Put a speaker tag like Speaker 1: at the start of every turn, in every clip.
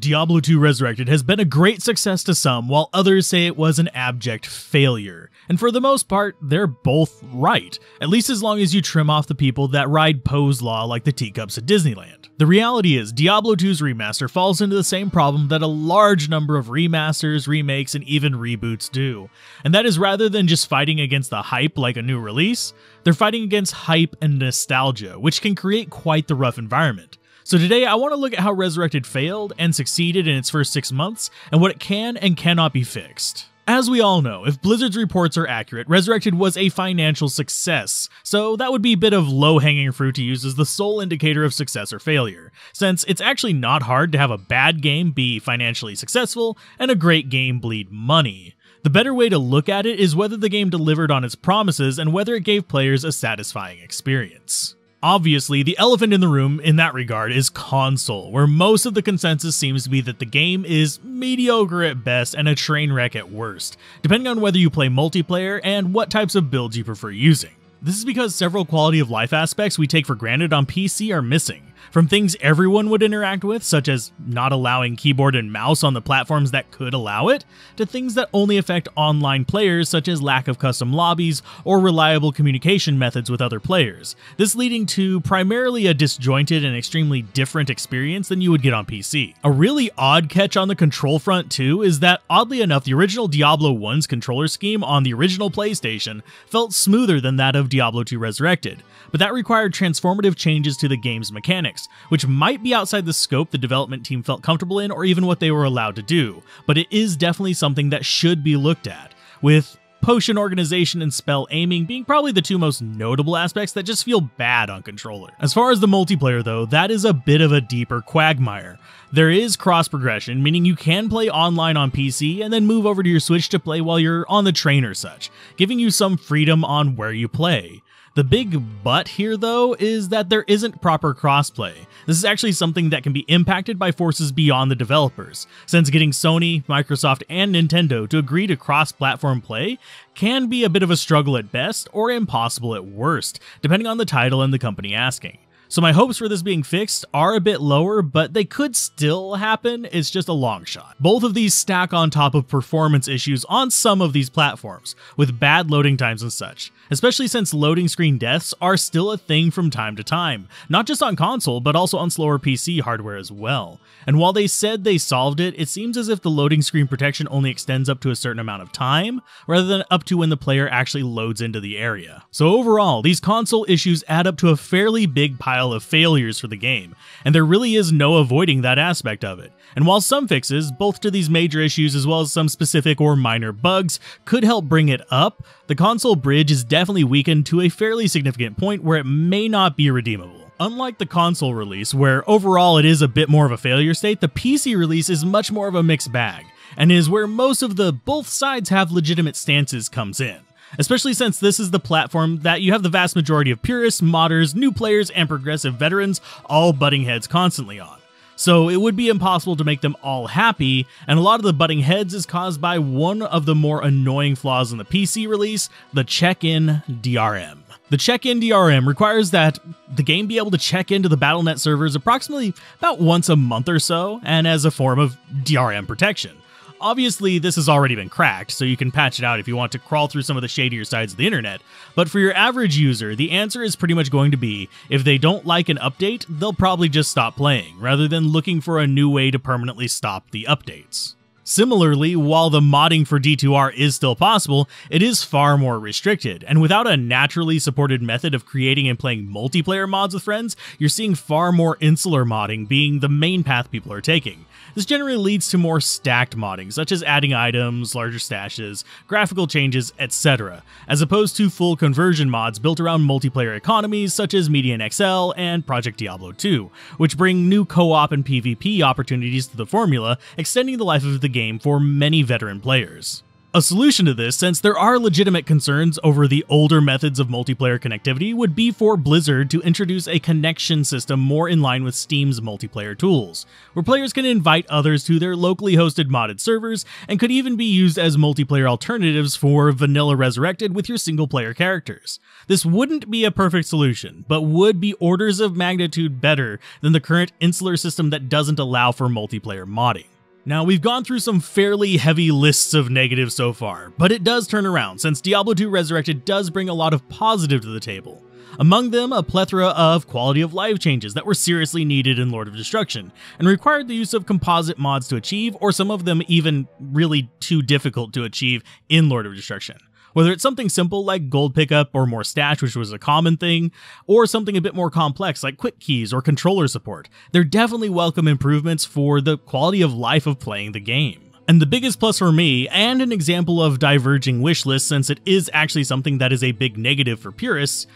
Speaker 1: Diablo 2 Resurrected has been a great success to some, while others say it was an abject failure. And for the most part, they're both right, at least as long as you trim off the people that ride Poe's Law like the teacups at Disneyland. The reality is, Diablo 2's remaster falls into the same problem that a large number of remasters, remakes, and even reboots do. And that is rather than just fighting against the hype like a new release, they're fighting against hype and nostalgia, which can create quite the rough environment. So today I want to look at how Resurrected failed and succeeded in its first six months, and what it can and cannot be fixed. As we all know, if Blizzard's reports are accurate, Resurrected was a financial success, so that would be a bit of low-hanging fruit to use as the sole indicator of success or failure, since it's actually not hard to have a bad game be financially successful and a great game bleed money. The better way to look at it is whether the game delivered on its promises and whether it gave players a satisfying experience. Obviously, the elephant in the room in that regard is console, where most of the consensus seems to be that the game is mediocre at best and a train wreck at worst, depending on whether you play multiplayer and what types of builds you prefer using. This is because several quality of life aspects we take for granted on PC are missing, from things everyone would interact with, such as not allowing keyboard and mouse on the platforms that could allow it, to things that only affect online players, such as lack of custom lobbies or reliable communication methods with other players. This leading to primarily a disjointed and extremely different experience than you would get on PC. A really odd catch on the control front, too, is that oddly enough, the original Diablo 1's controller scheme on the original PlayStation felt smoother than that of Diablo 2 Resurrected, but that required transformative changes to the game's mechanics which might be outside the scope the development team felt comfortable in or even what they were allowed to do, but it is definitely something that should be looked at, with potion organization and spell aiming being probably the two most notable aspects that just feel bad on controller. As far as the multiplayer though, that is a bit of a deeper quagmire. There is cross progression, meaning you can play online on PC and then move over to your Switch to play while you're on the train or such, giving you some freedom on where you play. The big but here, though, is that there isn't proper crossplay. This is actually something that can be impacted by forces beyond the developers, since getting Sony, Microsoft, and Nintendo to agree to cross platform play can be a bit of a struggle at best or impossible at worst, depending on the title and the company asking. So my hopes for this being fixed are a bit lower, but they could still happen, it's just a long shot. Both of these stack on top of performance issues on some of these platforms, with bad loading times and such, especially since loading screen deaths are still a thing from time to time, not just on console, but also on slower PC hardware as well. And while they said they solved it, it seems as if the loading screen protection only extends up to a certain amount of time, rather than up to when the player actually loads into the area. So overall, these console issues add up to a fairly big pile pile of failures for the game, and there really is no avoiding that aspect of it. And while some fixes, both to these major issues as well as some specific or minor bugs, could help bring it up, the console bridge is definitely weakened to a fairly significant point where it may not be redeemable. Unlike the console release, where overall it is a bit more of a failure state, the PC release is much more of a mixed bag, and is where most of the both sides have legitimate stances comes in especially since this is the platform that you have the vast majority of purists, modders, new players, and progressive veterans all butting heads constantly on. So it would be impossible to make them all happy, and a lot of the butting heads is caused by one of the more annoying flaws in the PC release, the check-in DRM. The check-in DRM requires that the game be able to check into the Battle.net servers approximately about once a month or so, and as a form of DRM protection. Obviously, this has already been cracked, so you can patch it out if you want to crawl through some of the shadier sides of the internet. But for your average user, the answer is pretty much going to be if they don't like an update, they'll probably just stop playing, rather than looking for a new way to permanently stop the updates. Similarly, while the modding for D2R is still possible, it is far more restricted, and without a naturally supported method of creating and playing multiplayer mods with friends, you're seeing far more insular modding being the main path people are taking. This generally leads to more stacked modding, such as adding items, larger stashes, graphical changes, etc., as opposed to full conversion mods built around multiplayer economies such as Median XL and Project Diablo 2, which bring new co-op and PvP opportunities to the formula, extending the life of the game for many veteran players. A solution to this, since there are legitimate concerns over the older methods of multiplayer connectivity, would be for Blizzard to introduce a connection system more in line with Steam's multiplayer tools, where players can invite others to their locally hosted modded servers and could even be used as multiplayer alternatives for vanilla Resurrected with your single player characters. This wouldn't be a perfect solution, but would be orders of magnitude better than the current insular system that doesn't allow for multiplayer modding. Now, we've gone through some fairly heavy lists of negatives so far, but it does turn around since Diablo 2 Resurrected does bring a lot of positive to the table. Among them, a plethora of quality of life changes that were seriously needed in Lord of Destruction, and required the use of composite mods to achieve, or some of them even really too difficult to achieve in Lord of Destruction. Whether it's something simple like gold pickup or more stash, which was a common thing, or something a bit more complex like quick keys or controller support, they're definitely welcome improvements for the quality of life of playing the game. And the biggest plus for me, and an example of diverging wish lists since it is actually something that is a big negative for purists,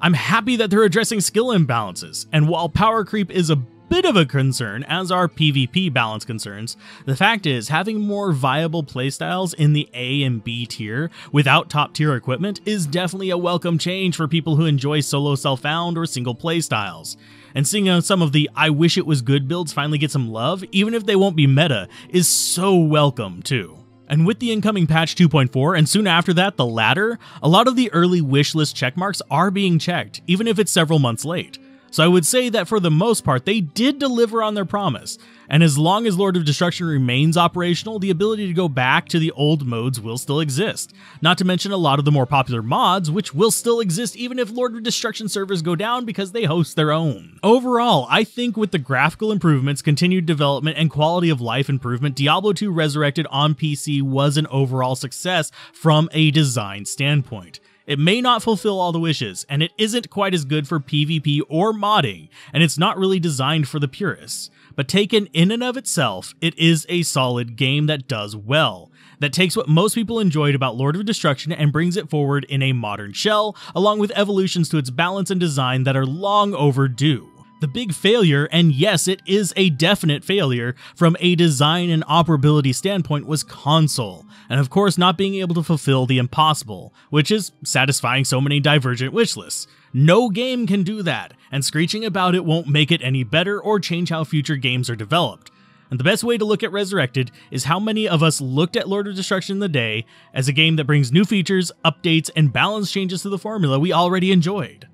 Speaker 1: I'm happy that they're addressing skill imbalances, and while power creep is a bit of a concern, as are PvP balance concerns. The fact is, having more viable playstyles in the A and B tier without top tier equipment is definitely a welcome change for people who enjoy solo self-found or single playstyles. And seeing some of the I wish it was good builds finally get some love, even if they won't be meta, is so welcome too. And with the incoming patch 2.4 and soon after that the ladder, a lot of the early wishlist checkmarks are being checked, even if it's several months late. So I would say that for the most part, they did deliver on their promise. And as long as Lord of Destruction remains operational, the ability to go back to the old modes will still exist. Not to mention a lot of the more popular mods, which will still exist even if Lord of Destruction servers go down because they host their own. Overall, I think with the graphical improvements, continued development, and quality of life improvement, Diablo 2 Resurrected on PC was an overall success from a design standpoint. It may not fulfill all the wishes, and it isn't quite as good for PvP or modding, and it's not really designed for the purists. But taken in and of itself, it is a solid game that does well, that takes what most people enjoyed about Lord of Destruction and brings it forward in a modern shell, along with evolutions to its balance and design that are long overdue. The big failure, and yes, it is a definite failure from a design and operability standpoint, was console, and of course not being able to fulfill the impossible, which is satisfying so many divergent wishlists. No game can do that, and screeching about it won't make it any better or change how future games are developed. And the best way to look at Resurrected is how many of us looked at Lord of Destruction in the day as a game that brings new features, updates, and balance changes to the formula we already enjoyed.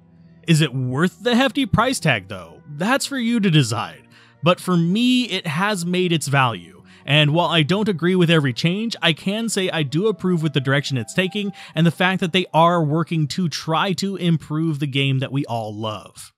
Speaker 1: Is it worth the hefty price tag though? That's for you to decide. But for me, it has made its value. And while I don't agree with every change, I can say I do approve with the direction it's taking and the fact that they are working to try to improve the game that we all love.